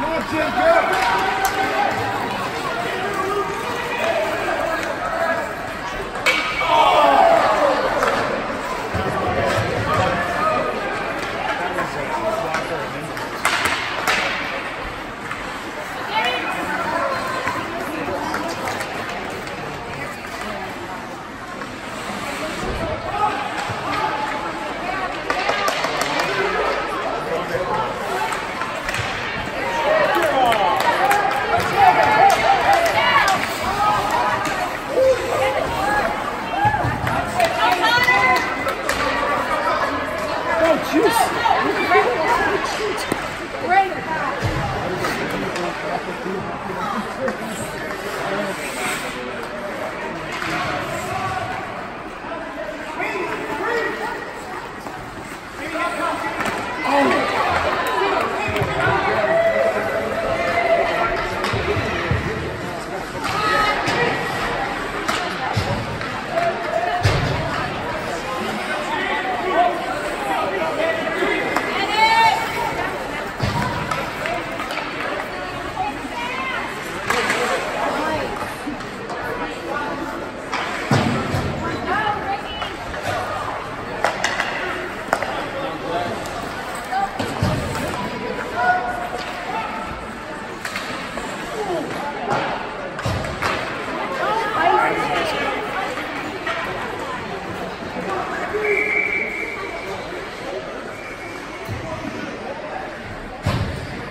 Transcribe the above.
Não Marchenko! juice.